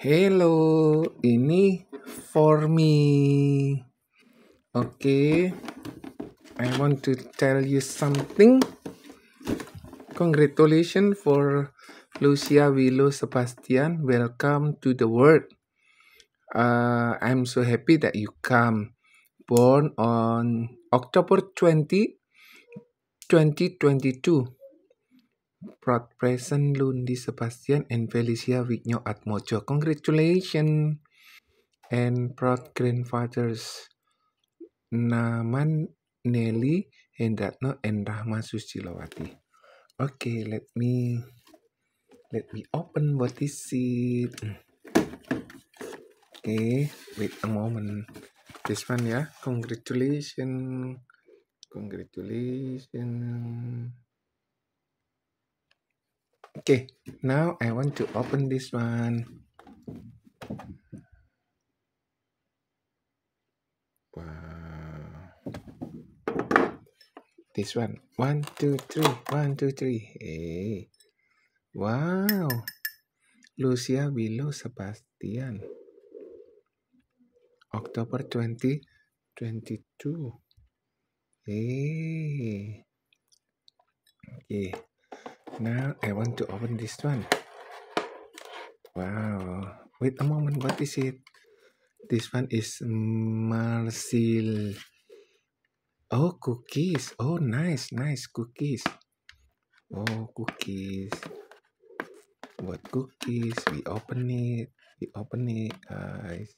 Hello, ini for me. Okay, I want to tell you something. Congratulations for Lucia Willow Sebastian. Welcome to the world. Uh, I'm so happy that you come. Born on October 20, 2022. Proud present Lundi Sebastian and Felicia Wignyo Atmojo. Congratulations. And proud grandfathers Naman Nelly Hendratno and Rahma Susilawati. Okay, let me let me open what is it. Okay, wait a moment. This one ya. Congratulations. Congratulations. Okay, now I want to open this one. Wow. This one. One, two, three. One, two, three. Hey. Wow. Lucia Willow Sebastian. October 2022. Hey. Okay. Now I want to open this one. Wow. Wait a moment. What is it? This one is Marsil. Oh, cookies. Oh, nice, nice cookies. Oh, cookies. What cookies? We open it. We open it, guys.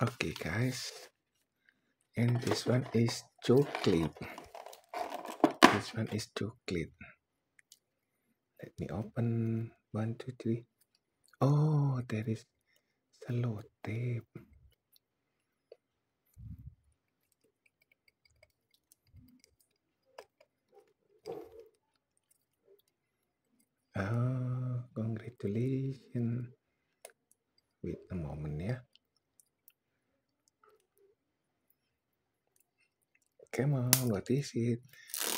Okay, guys. And this one is chocolate. This one is chocolate. Let me open. One, two, three. Oh, there is sellotape. Oh, ah, congratulations. Wait a moment ya. Come on, what is it?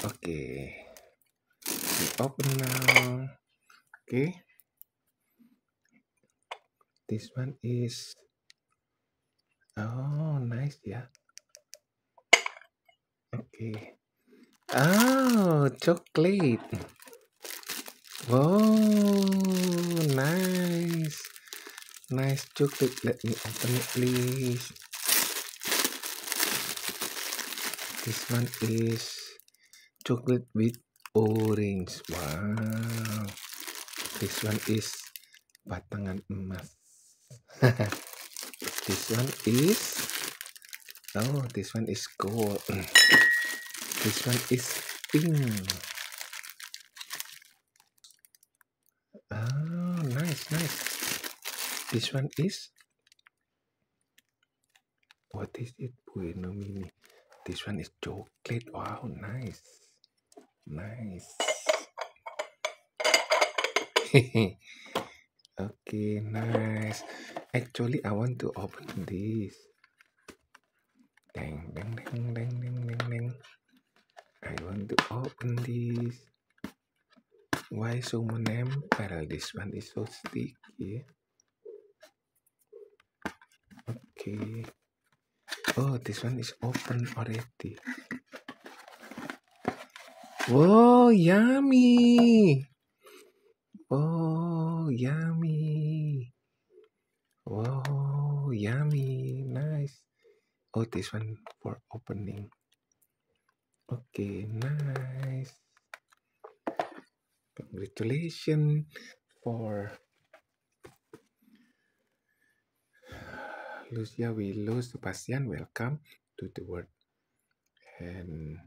Okay. We open now. Okay. This one is Oh, nice ya. Okay. Oh, chocolate. Wow, nice. Nice chocolate. Let me open it, please. This one is chocolate with orange. Wow. This one is batangan emas. this one is oh, this one is gold. This one is pink. Oh, nice, nice. This one is what is it? Bueno mini. This one is chocolate. Wow, nice. Nice. okay, nice. Actually, I want to open this. Dang, dang, dang, dang, dang, dang, dang. I want to open this. Why so menempel? This one is so sticky. Okay. Oh, this one is open already. Wow, yummy. Oh, yummy. Wow, yummy. Nice. Oh, this one for opening. Okay, nice. Congratulations for Lucia Willow Sebastian. Welcome to the world. And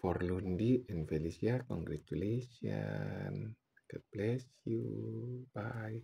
for Lundi and Felicia, congratulations. God bless you. Bye.